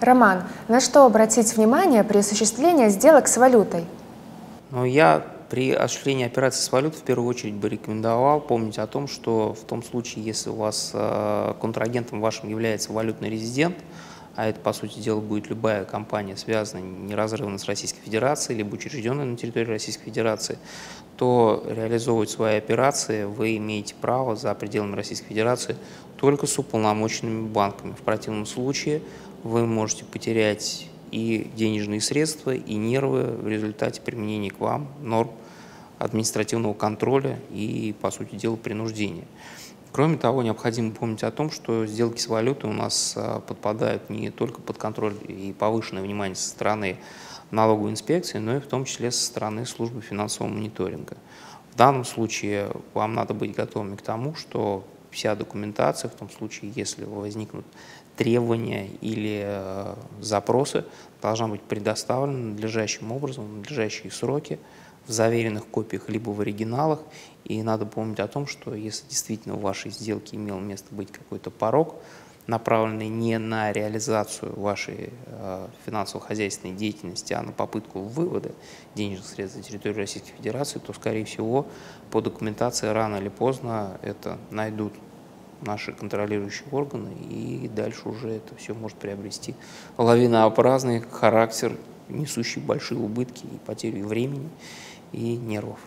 Роман, на что обратить внимание при осуществлении сделок с валютой? Ну, я при осуществлении операции с валютой в первую очередь бы рекомендовал помнить о том, что в том случае, если у вас э, контрагентом вашим является валютный резидент, а это, по сути дела, будет любая компания, связанная неразрывно с Российской Федерацией, либо учрежденная на территории Российской Федерации, то реализовывать свои операции вы имеете право за пределами Российской Федерации только с уполномоченными банками. В противном случае вы можете потерять и денежные средства, и нервы в результате применения к вам норм административного контроля и, по сути дела, принуждения. Кроме того, необходимо помнить о том, что сделки с валютой у нас а, подпадают не только под контроль и повышенное внимание со стороны налоговой инспекции, но и в том числе со стороны службы финансового мониторинга. В данном случае вам надо быть готовыми к тому, что вся документация, в том случае, если возникнут требования или э, запросы, должна быть предоставлена надлежащим образом, в надлежащие сроки, в заверенных копиях либо в оригиналах. И надо помнить о том, что если действительно в вашей сделке имел место быть какой-то порог, направленный не на реализацию вашей э, финансово-хозяйственной деятельности, а на попытку вывода денежных средств за территорию Российской Федерации, то, скорее всего, по документации рано или поздно это найдут наши контролирующие органы, и дальше уже это все может приобрести лавинообразный характер, несущий большие убытки и потерю времени, и нервов.